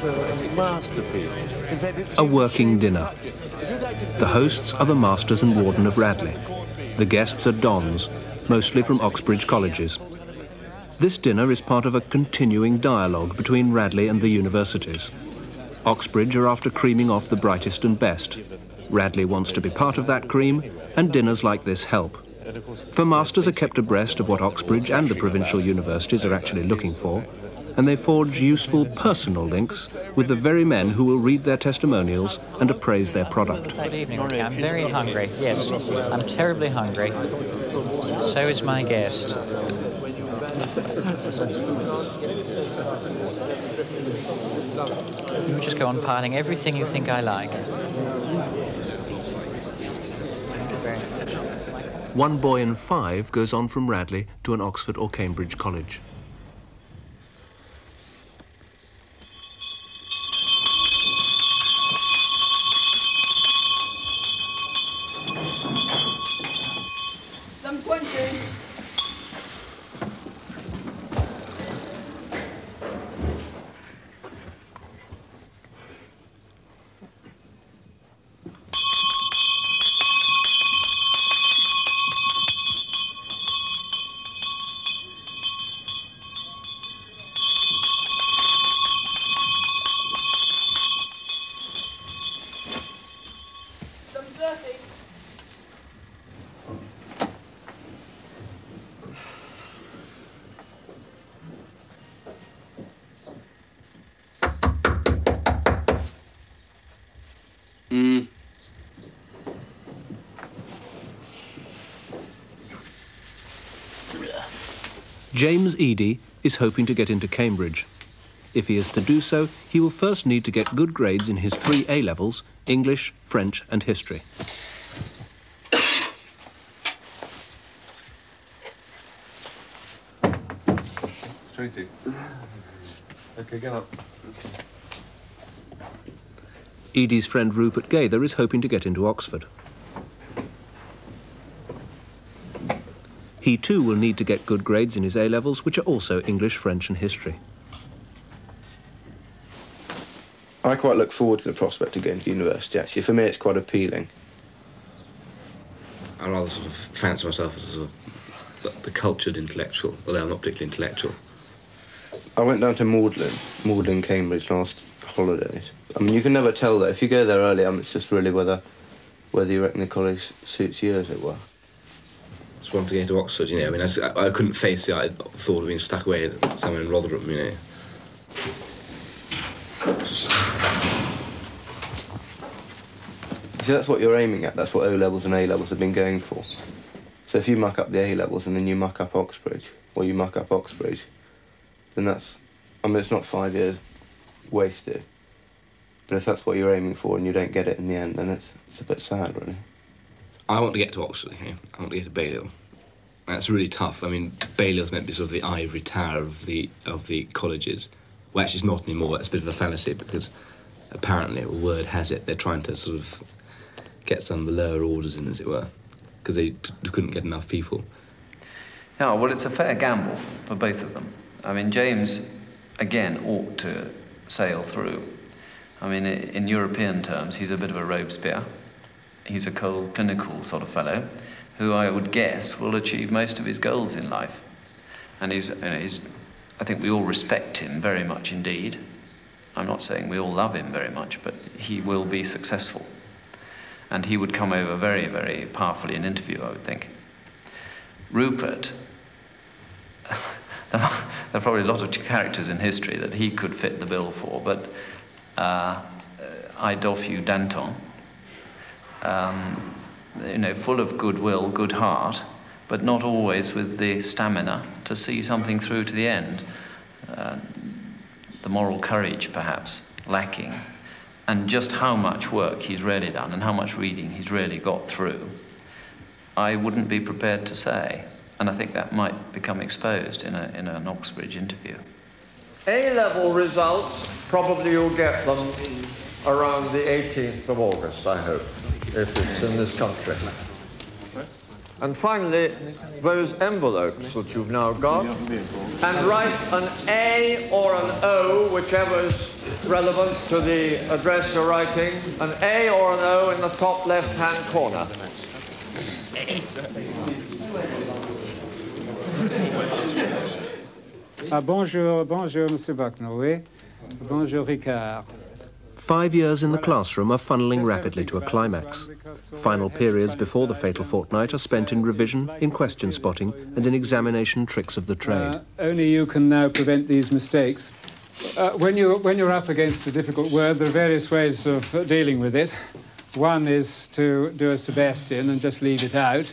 That's a masterpiece. In fact, it's A working dinner. The hosts are the masters and warden of Radley. The guests are dons, mostly from Oxbridge colleges. This dinner is part of a continuing dialogue between Radley and the universities. Oxbridge are after creaming off the brightest and best. Radley wants to be part of that cream, and dinners like this help. For masters are kept abreast of what Oxbridge and the provincial universities are actually looking for, and they forge useful personal links with the very men who will read their testimonials and appraise their product. Good evening. I'm very hungry. Yes, I'm terribly hungry. So is my guest. You just go on piling everything you think I like. Thank you very much. One boy in five goes on from Radley to an Oxford or Cambridge college. James Eadie is hoping to get into Cambridge. If he is to do so, he will first need to get good grades in his three A levels English, French, and history. Okay, get up. Eadie's friend Rupert Gather is hoping to get into Oxford. He too will need to get good grades in his A levels, which are also English, French, and history. I quite look forward to the prospect of going to university, actually. For me, it's quite appealing. I rather sort of fancy myself as a sort of the, the cultured intellectual, although I'm not particularly intellectual. I went down to Magdalene, Magdalene, Cambridge last holidays. I mean, you can never tell that. If you go there early, I mean, it's just really whether, whether you reckon the college suits you, as it were. Just wanted to get to Oxford, you know. I mean, I, I couldn't face the I thought of being stuck away somewhere in Rotherham, you know. See, that's what you're aiming at. That's what O levels and A levels have been going for. So if you muck up the A levels and then you muck up Oxbridge, or you muck up Oxbridge, then that's. I mean, it's not five years wasted. But if that's what you're aiming for and you don't get it in the end, then it's it's a bit sad, really. I want to get to Oxford, okay? I want to get to Balliol. That's really tough. I mean, Balliol's meant to be sort of the ivory tower of the of the colleges. Well, actually, it's not anymore. That's a bit of a fallacy because apparently, word has it, they're trying to sort of get some of the lower orders in, as it were, because they couldn't get enough people. Yeah, well, it's a fair gamble for both of them. I mean, James, again, ought to sail through. I mean, in European terms, he's a bit of a Robespierre. He's a cold, clinical sort of fellow who I would guess will achieve most of his goals in life. And he's, you know, he's, I think we all respect him very much indeed. I'm not saying we all love him very much, but he will be successful. And he would come over very, very powerfully in interview, I would think. Rupert, there are probably a lot of characters in history that he could fit the bill for, but uh, I doff you Danton, um, you know, full of goodwill, good heart, but not always with the stamina to see something through to the end. Uh, the moral courage, perhaps, lacking, and just how much work he's really done and how much reading he's really got through. I wouldn't be prepared to say. And I think that might become exposed in, a, in an Oxbridge interview. A-level results, probably you'll get them around the 18th of August, I hope, if it's in this country. And finally, those envelopes that you've now got, and write an A or an O, whichever is relevant to the address you're writing, an A or an O in the top left-hand corner. Ah, bonjour, bonjour, Monsieur Bucknell, oui? Bonjour, Ricard. Five years in the classroom are funneling rapidly to a climax. Final periods before the fatal fortnight are spent in revision, in question spotting, and in examination tricks of the trade. Uh, only you can now prevent these mistakes. Uh, when, you, when you're up against a difficult word, there are various ways of uh, dealing with it. One is to do a Sebastian and just leave it out.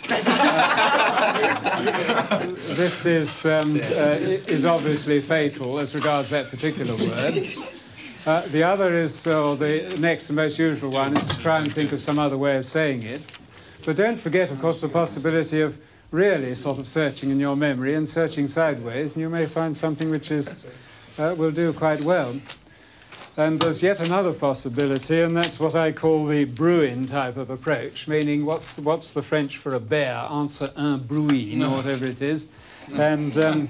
Uh, this is, um, uh, is obviously fatal as regards that particular word. Uh, the other is, or the next and most usual one, is to try and think of some other way of saying it. But don't forget, of course, the possibility of really sort of searching in your memory and searching sideways, and you may find something which is, uh, will do quite well. And there's yet another possibility, and that's what I call the Bruin type of approach, meaning what's, what's the French for a bear? Answer un bruin, or whatever it is. And um,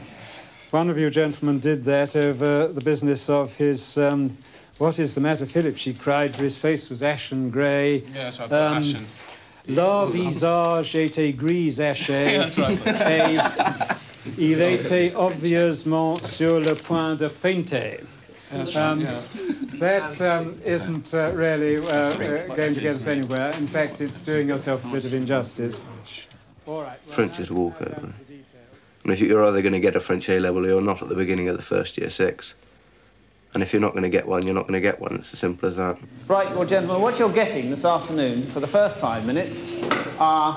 one of you gentlemen did that over the business of his. Um, what is the matter, Philip? She cried, for his face was ashen grey. Yes, I've got ashen. Leur visage était gris haché. That's right. Et il était obviously sur le point de fainter. Um, That um, isn't uh, really uh, uh, going to get us anywhere. In fact, it's doing yourself a bit of injustice. All right. well, French is I- walkover. I have the details. And if you're either going to get a French A level or you're not at the beginning of the first year six. And if you're not going to get one, you're not going to get one. It's as simple as that. Right, well, gentlemen, what you're getting this afternoon for the first five minutes are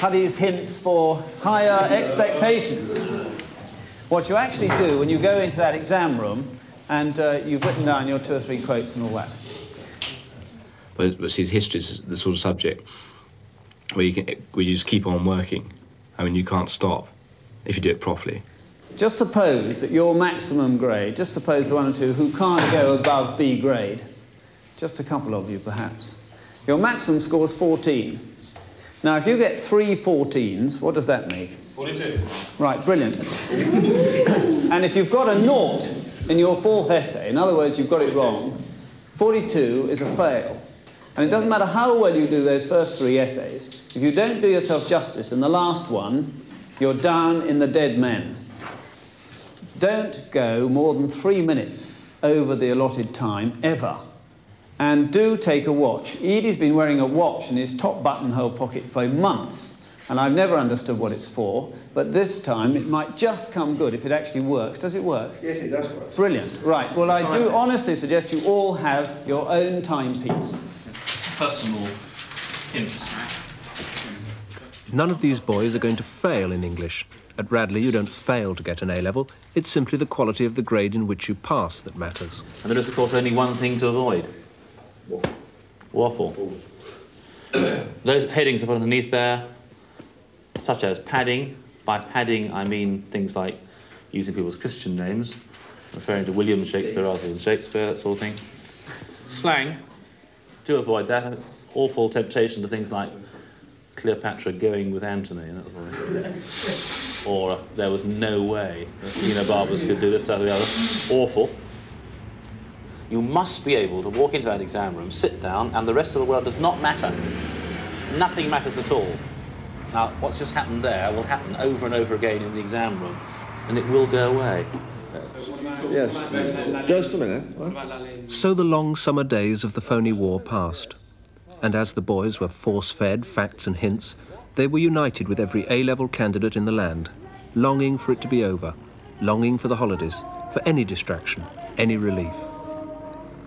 Huddy's hints for higher expectations. What you actually do when you go into that exam room and uh, you've written down your two or three quotes and all that. But, but see, history is the sort of subject where you can where you just keep on working. I mean, you can't stop if you do it properly. Just suppose that your maximum grade, just suppose the one or two who can't go above B grade, just a couple of you perhaps, your maximum score is 14. Now, if you get three 14s, what does that make? 42. Right, brilliant. and if you've got a naught in your fourth essay, in other words, you've got it wrong, 42 is a fail. And it doesn't matter how well you do those first three essays, if you don't do yourself justice in the last one, you're down in the dead men. Don't go more than three minutes over the allotted time, ever. And do take a watch. Eadie's been wearing a watch in his top buttonhole pocket for months, and I've never understood what it's for, but this time it might just come good if it actually works. Does it work? Yes, it does work. Brilliant. Right, well, I do honestly suggest you all have your own timepiece. Personal hints. None of these boys are going to fail in English. At Radley, you don't fail to get an A level. It's simply the quality of the grade in which you pass that matters. And there is, of course, only one thing to avoid. Waffle. Those headings are underneath there, such as padding. By padding, I mean things like using people's Christian names, referring to William Shakespeare rather than Shakespeare, that sort of thing. Slang, do avoid that. Awful temptation to things like Cleopatra going with Antony, and that sort of. Or uh, there was no way that Enobarbus could do this, that, or the other. Awful. You must be able to walk into that exam room, sit down, and the rest of the world does not matter. Nothing matters at all. Now, what's just happened there will happen over and over again in the exam room, and it will go away. Yes, just a minute. So the long summer days of the phony war passed. And as the boys were force-fed facts and hints, they were united with every A-level candidate in the land, longing for it to be over, longing for the holidays, for any distraction, any relief.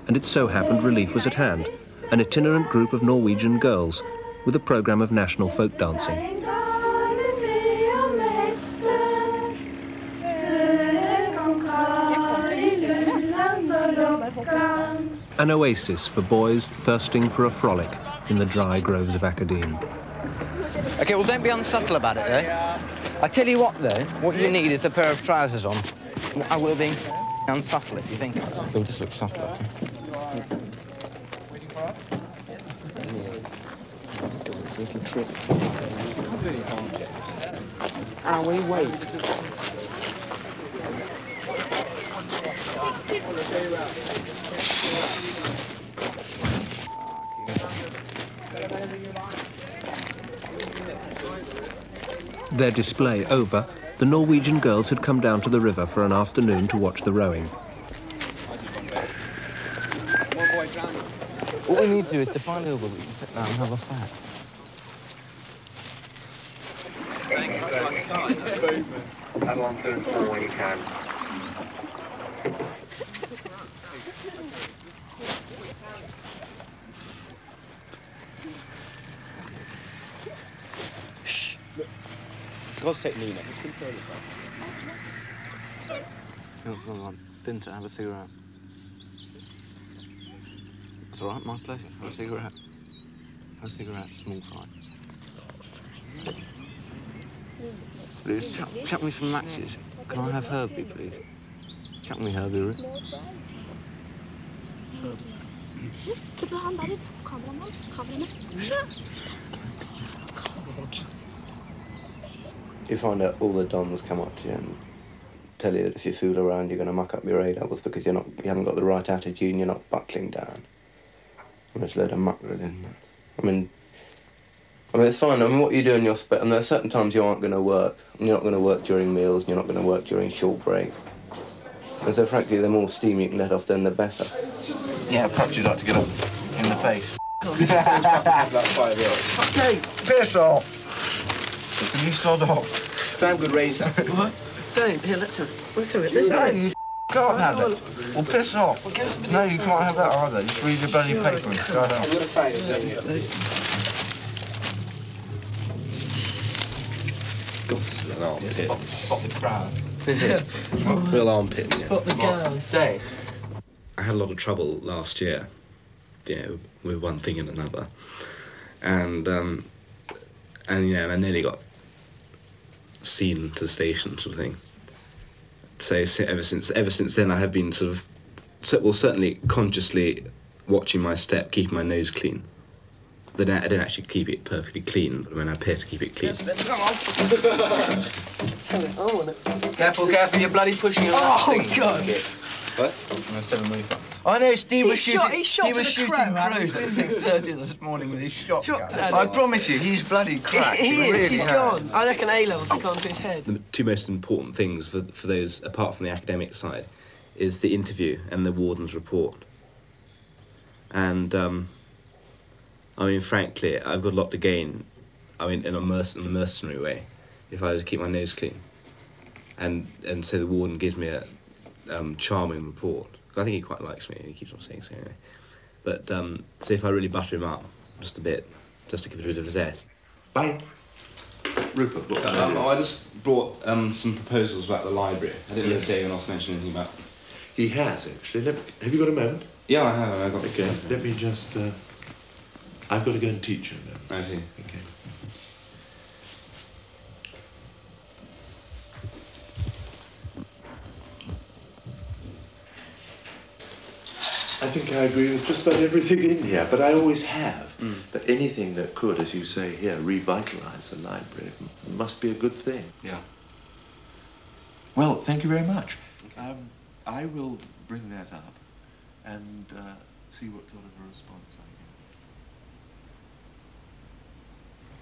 And it so happened relief was at hand, an itinerant group of Norwegian girls with a programme of national folk dancing. An oasis for boys thirsting for a frolic in the dry groves of Academe. Okay, well, don't be unsubtle about it, though. I tell you what, though, what you need is a pair of trousers on. I will be unsubtle if you think it'll just look subtle. Okay? See if you trip. Ah, will you Their display over, the Norwegian girls had come down to the river for an afternoon to watch the rowing. What we need to do is to find a hill where we can sit down and have a fat. Everyone's going to score when you can. God's sake, Nina, just control yourself. No, no, no. Dinter, have a cigarette. It's all right, my pleasure. Have a cigarette. Have a cigarette, small fry. Please, chuck, chuck me some matches. Can I have Herbie, please? Chuck me Herbie, Ruth. Titta, You find out all the dons come up to you and tell you that if you fool around, you're going to muck up your A levels because you're not, you haven't got the right attitude and you're not buckling down. And there's a load of muck really in that. I mean, I mean, it's fine. I mean, what you do in your spare, and there are certain times you aren't going to work. And you're not going to work during meals, and you're not going to work during short break. And so, frankly, the more steam you can let off, then the better. Yeah, perhaps you'd like to get up in the face. Okay, piss off. Can you start off? Damn good razor. What? Don't. Here, let's have it. Let's have it. Let's have you it. can't have it. Well, piss off. No, you can't have that either. Just read your bloody paper and shut up. An armpit. Spot, spot the crowd. Real armpits. Spot the girl. Dave. I had a lot of trouble last year, you know, with one thing and another, and um, and you know, and I nearly got seen to the station, sort of thing. So ever since ever since then, I have been sort of, well, certainly consciously watching my step, keeping my nose clean. Then I I don't actually keep it perfectly clean, but when I appear to keep it clean. Careful, careful, you're bloody pushing your Oh, thing. God. What? I know Steve He was shot- shooting. he shot to was shooting crow, crows at six thirty this morning with his shotgun. Shotgun. I promise you, he's bloody cracked. He, he is. really He's has. gone. I reckon A levels have gone to his head. the two most important things for, for those, apart from the academic side, is the interview and the warden's report. And, um, I mean, frankly, I've got a lot to gain, I mean, in a, merc- in a mercenary way, if I just keep my nose clean. And, and so the warden gives me a um, charming report. I think he quite likes me, he keeps on saying so anyway. But, um, so if I really butter him up just a bit, just to give it a bit of a zest. Bye. Rupert, what's So, um, oh, I just brought um, some proposals about the library. I didn't know Yes. if David else mentioned anything about. He has, actually. Let, have you got a moment? Yeah, I have. I got the Okay, let me just. Uh, I've got to go and teach him now. I see. Okay. Think I agree with just about everything in here, but I always have. That anything that could, as you say here, revitalise the library m- must be a good thing. Yeah. Well, thank you very much. Um, I will bring that up and uh, see what sort of a response I get.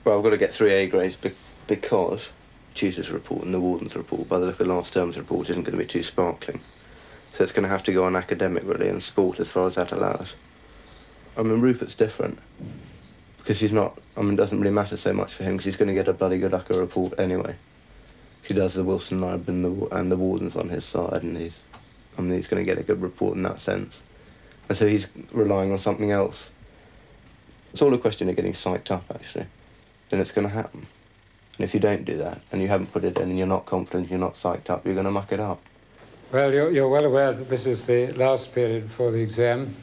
Well, I've got to get three A grades be- because tutor's report and the warden's report, by the look of last term's report, isn't going to be too sparkling. So it's going to have to go on academic, really, and sport as far as that allows. I mean, Rupert's different because he's not, I mean, it doesn't really matter so much for him because he's going to get a bloody good UCCA report anyway. He does the Wilson Library and the, and the warden's on his side, and he's, I mean, he's going to get a good report in that sense. And so he's relying on something else. It's all a question of getting psyched up, actually. Then it's going to happen. And if you don't do that, and you haven't put it in, and you're not confident, you're not psyched up, you're going to muck it up. Well, you're, you're well aware that this is the last period before the exam,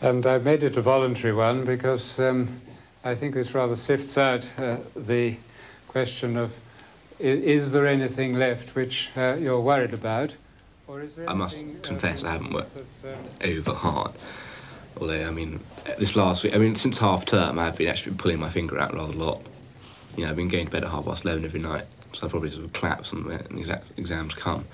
and I've made it a voluntary one because um, I think this rather sifts out uh, the question of is there anything left which uh, you're worried about? Or is there I must confess I haven't worked that, um, over hard. Although, I mean, this last week, I mean, since half term, I've been actually pulling my finger out rather a lot. You know, I've been going to bed at half past 11 every night, so I probably sort of collapse when the exa- exams come.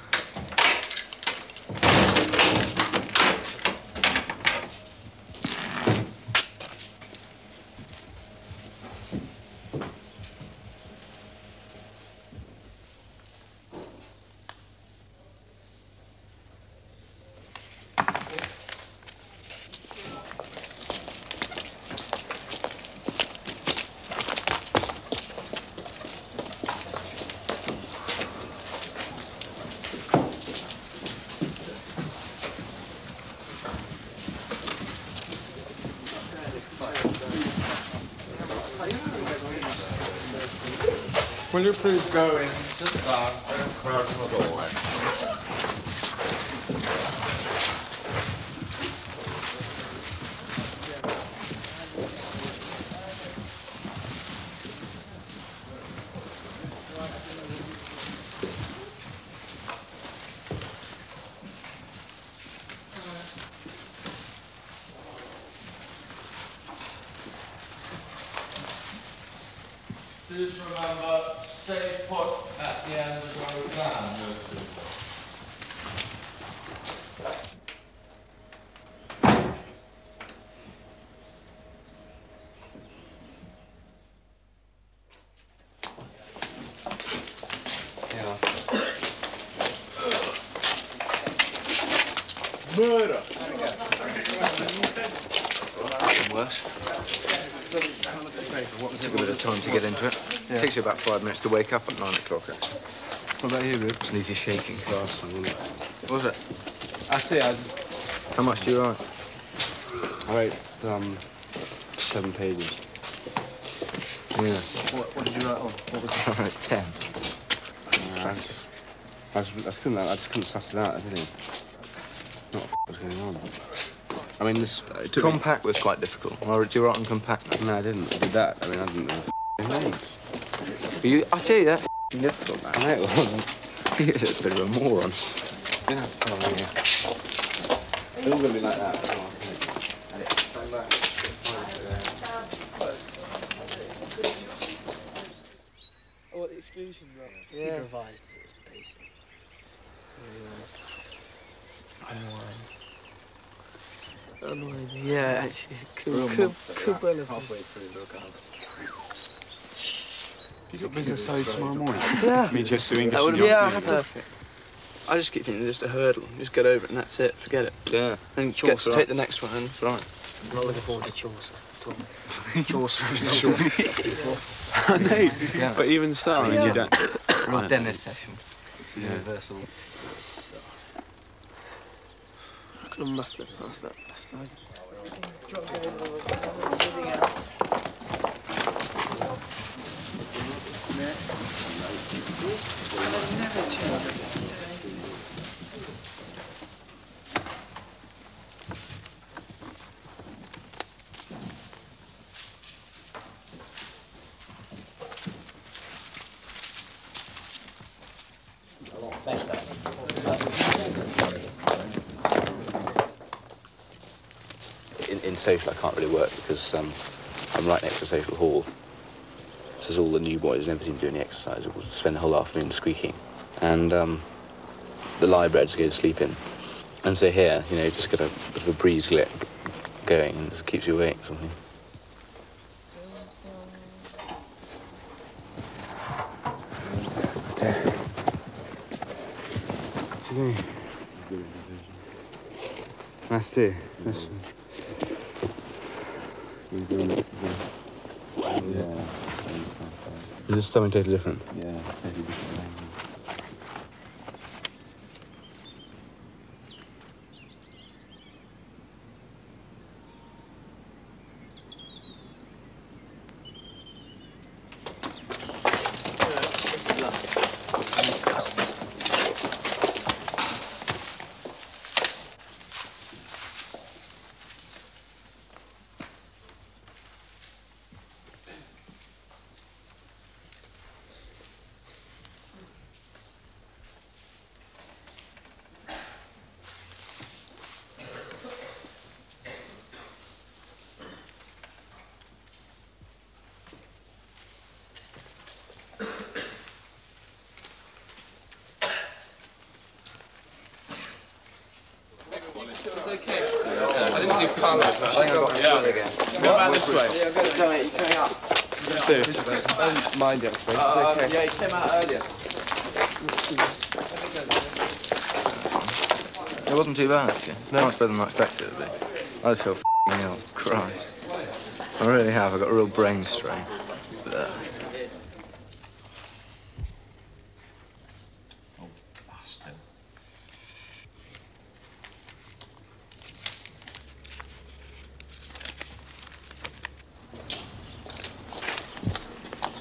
You please go in, sit down, and crouch in the doorway? Please remember, stay put at the end of your exam, you two. Murder! Worse. Took a bit of time to get into it. Takes you about five minutes to wake up at nine o'clock. What about you, Rube? Leaves you shaking. What was it? I tell you, I just... How much do you write? I wrote, um, seven pages. Yeah. What, what did you write on? What was I wrote ten. I just, I just, I just couldn't, I just couldn't suss it out, everything. Not Not what was going on. I mean, this... It took me- Compact was quite difficult. Or did you write on compact? No, I didn't. I did that. I mean, I didn't know. You, I tell you, that's difficult, man. I know it wasn't. You're a bit of a moron. Yeah, tell me, yeah. It's all going to be like that. as well, I think. Oh, the exclusion rock. Yeah. He revised it. It was basic. Annoying. Annoying. Yeah, actually, could, Real could, could well have Halfway through, look up. You got business studies tomorrow morning? Yeah. Me just doing That English. would've and been geography. Yeah, I have Perfect. I just keep thinking just a hurdle. Just get over it and that's it. Forget it. Yeah. And Chaucer, get to take the next one and it's right. I'm not looking forward to Chaucer. at. Chaucer is not Sure. I know. Yeah. But even so, I mean, you don't. Got a Dennis session. Yeah. Universal. I could have last have In, in social, I can't really work because um, I'm right next to social hall. So all the new boys never and everything do any exercise. We'll spend the whole afternoon squeaking. And um, the library I just go to sleep in. And so here, you know, just get a bit of a breeze glit going and it just keeps you awake or something. That's it. That's Is this something totally different? Yeah, totally different. Let's do Parliament I think I got Yeah. yeah. again. Go back this way. Yeah, go, go, he's coming up. Don't mind it, I. Uh, okay. Yeah, he came out earlier. It wasn't too bad, actually. No. Much better than I expected it. I feel f***ing ill. Christ. I really have. I've got a real brain strain.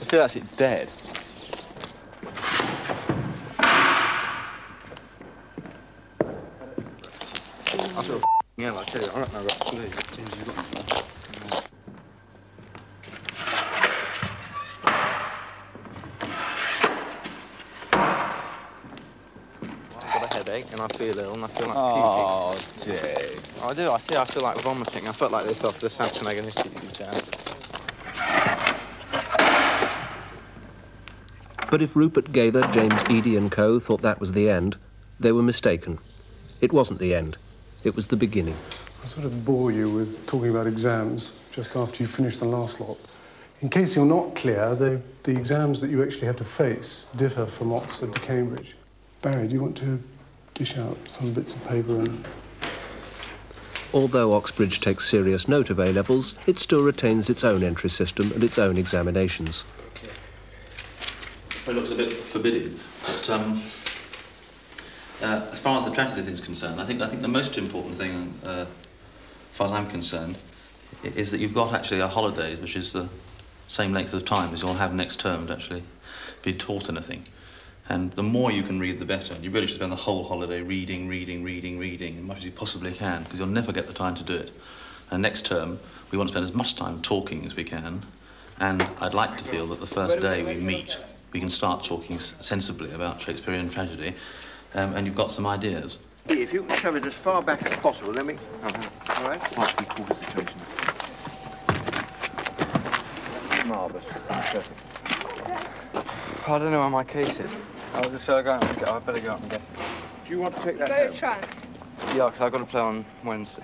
Feel that's it dead. I feel f***ing ill, I tell you. I reckon I've got flu. I've got a headache and I feel ill and I feel like Oh, puking. Dave. I do. I feel. I feel like vomiting. I felt like this after the Samsonite Institute exam. But if Rupert Gather, James Eadie and co. thought that was the end, they were mistaken. It wasn't the end. It was the beginning. I sort of bore you with talking about exams just after you finish the last lot. In case you're not clear, the, the exams that you actually have to face differ from Oxford to Cambridge. Barry, do you want to dish out some bits of paper and... Although Oxbridge takes serious note of A-levels, it still retains its own entry system and its own examinations. It looks a bit forbidding, but um, uh, as far as the tragedy thing is concerned, I think I think the most important thing, uh, as far as I'm concerned, is that you've got actually a holiday which is the same length of time as you'll have next term to actually be taught anything. And the more you can read, the better. You really should spend the whole holiday reading, reading, reading, reading as much as you possibly can, because you'll never get the time to do it. And next term, we want to spend as much time talking as we can. And I'd like to feel that the first day we meet, we can start talking sensibly about Shakespearean tragedy, um, and you've got some ideas. If you can shove it as far back as possible, then we... All right? Might be called a situation. Marvellous. Perfect. I don't know where my case is. I was just say I go out and get. I better go out and get. it. Do you want to take that Go home? try. Yeah, because I've got to play on Wednesday.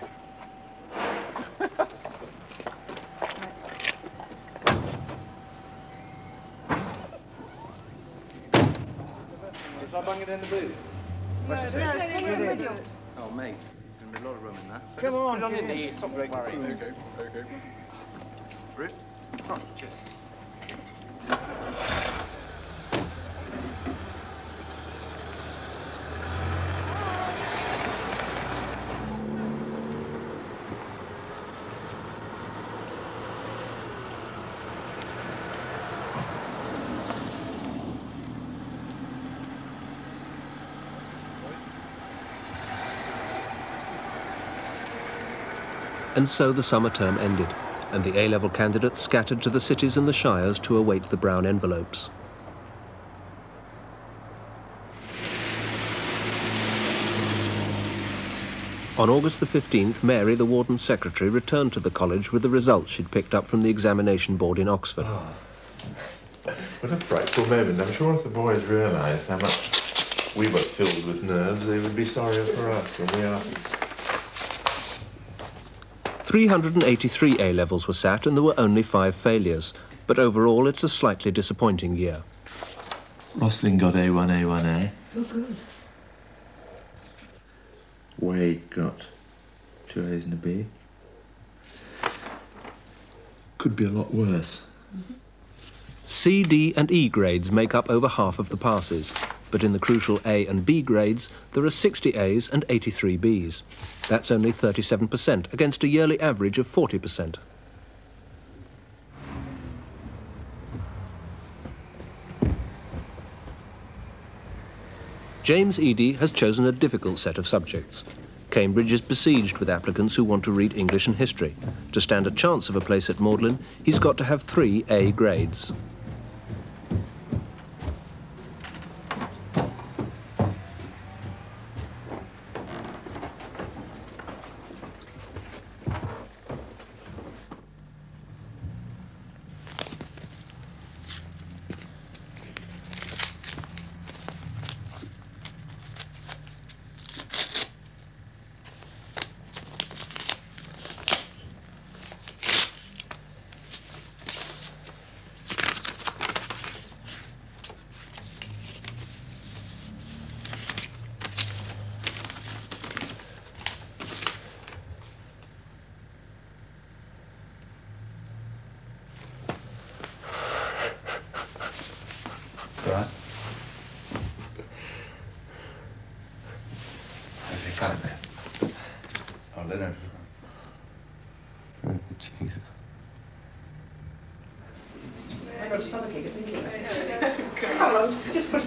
It in the boot? No, no, take it with you. Oh, mate. There's going to be a lot of room in that. Come on, put it on get your in. knees. Stop worrying. Okay, okay. Ruth? Oh, And so the summer term ended, and the A-level candidates scattered to the cities and the shires to await the brown envelopes. On August the 15th, Mary, the warden's secretary, returned to the college with the results she'd picked up from the examination board in Oxford. Ah. What a frightful moment. I'm sure if the boys realised how much we were filled with nerves, they would be sorrier for us than we are. 383 A-levels were sat and there were only five failures. But overall, it's a slightly disappointing year. Rosling got A1, A1A. Oh, good. Wade got two A's and a B. Could be a lot worse. C, D and E grades make up over half of the passes, but in the crucial A and B grades, there are 60 A's and 83 B's. That's only 37% against a yearly average of 40%. James Eadie has chosen a difficult set of subjects. Cambridge is besieged with applicants who want to read English and history. To stand a chance of a place at Magdalene, he's got to have three A grades.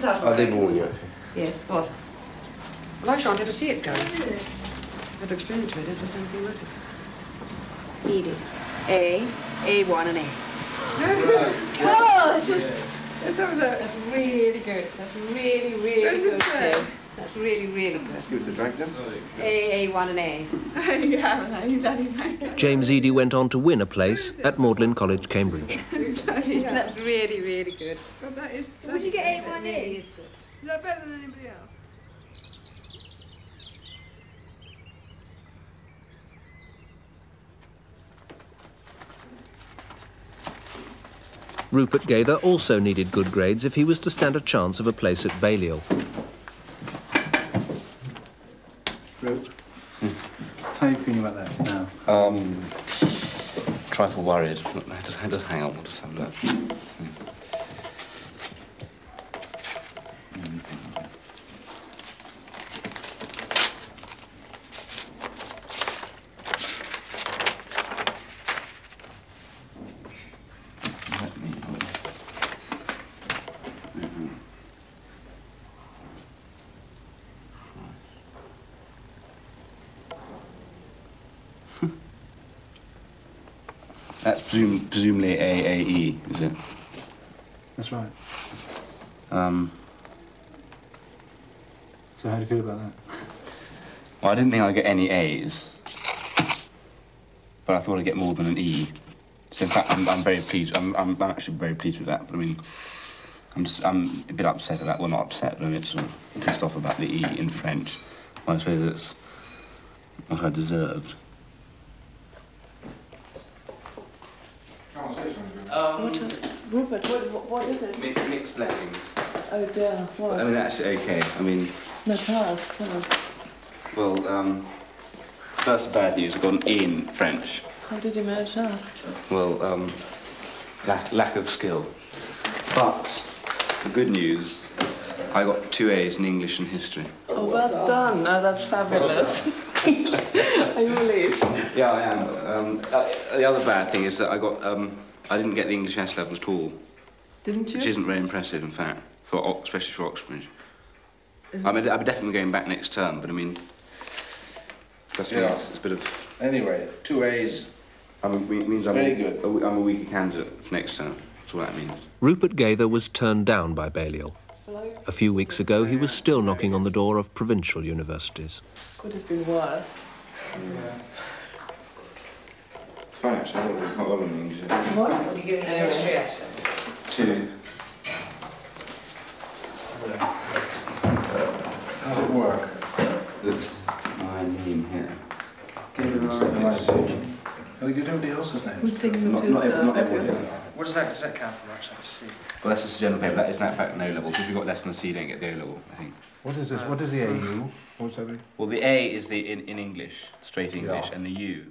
On, just put us out. I did warn you, actually. Yes, what? Well, I shan't ever see it going. I've got to explain it to it, it just don't be working. Eadie. A, A1 and A. Oh, let's have a. That's really good. That's really, really What does it good. say? That's really, really good. Give us a drink then. A, A1 and A. you haven't, you, bloody man? James Eadie went on to win a place at Magdalene College, Cambridge. That's really, really good. But that is, Would you get that A1 really is good. Is that better than anybody else? Rupert Gather also needed good grades if he was to stand a chance of a place at Balliol. Rope. How are you feeling about that now? Um, trifle worried. Just, just hang on, we'll just have a look. Let me- Mhm. That's presum- presumably AAE, is it? That's right. Um, So how do you feel about that? Well, I didn't think I'd get any A's, but I thought I'd get more than an E. So in fact, I'm, I'm very pleased. I'm, I'm, I'm actually very pleased with that. But I mean, I'm just I'm a bit upset about. That. Well, not upset, but a bit sort of pissed off about the E in French. I say that's what I deserved. what, uh, Rupert, what, what, what is it? Mixed blessings. Oh dear, I mean, actually, okay. I mean, No, tell us, tell us. Well, um, first bad news. I got an E in French. How did you manage that? Well, um, lack, lack of skill. But the good news, I got two A's in English and history. Oh, well done. No, that's fabulous. Are you relieved? Yeah, I am. Um, uh, the other bad thing is that I got, um, I didn't get the English S level at all, Didn't you? which isn't very impressive, in fact, for especially for Oxbridge. Isn't I mean, I'm definitely going back next term, but I mean, that's Yeah. it's, it's a bit of. Anyway, two A's. I mean, it means I'm Very a, good. a, I'm a weaker candidate for next term. That's all that means. Rupert Gather was turned down by Balliol. A few weeks ago, he was still knocking on the door of provincial universities. Could have been worse. It's fine, actually. I don't really quite well in English. What? What are you giving an history lesson? Two. How's it work? My name here. I see. Can I give everybody else's name? Who's taking them Not- to not his every- uh, not everyone, yeah. What does that, does that count for, actually? I see. Well, that's just a general paper. That is, in fact, no level. So if you've got less than a C, you don't get the O level, I think. What is this? What is the AU? What's that mean? Well, the A is the in, in English, straight English, Yeah. and the U